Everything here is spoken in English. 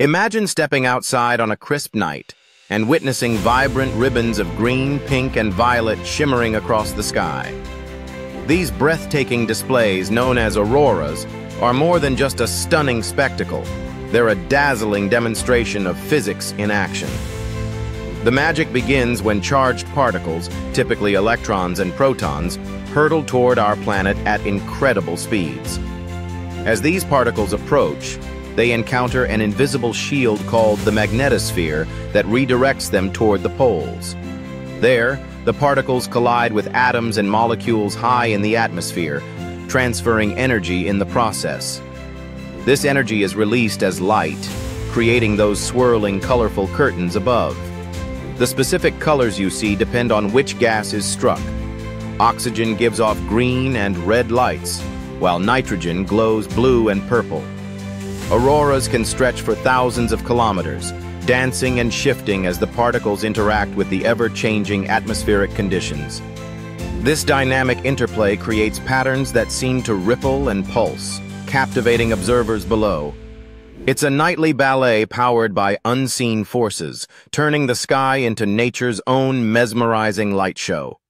Imagine stepping outside on a crisp night and witnessing vibrant ribbons of green, pink, and violet shimmering across the sky. These breathtaking displays, known as auroras, are more than just a stunning spectacle. They're a dazzling demonstration of physics in action. The magic begins when charged particles, typically electrons and protons, hurtle toward our planet at incredible speeds. As these particles approach, they encounter an invisible shield called the magnetosphere that redirects them toward the poles. There, the particles collide with atoms and molecules high in the atmosphere, transferring energy in the process. This energy is released as light, creating those swirling, colorful curtains above. The specific colors you see depend on which gas is struck. Oxygen gives off green and red lights, while nitrogen glows blue and purple. Auroras can stretch for thousands of kilometers, dancing and shifting as the particles interact with the ever-changing atmospheric conditions. This dynamic interplay creates patterns that seem to ripple and pulse, captivating observers below. It's a nightly ballet powered by unseen forces, turning the sky into nature's own mesmerizing light show.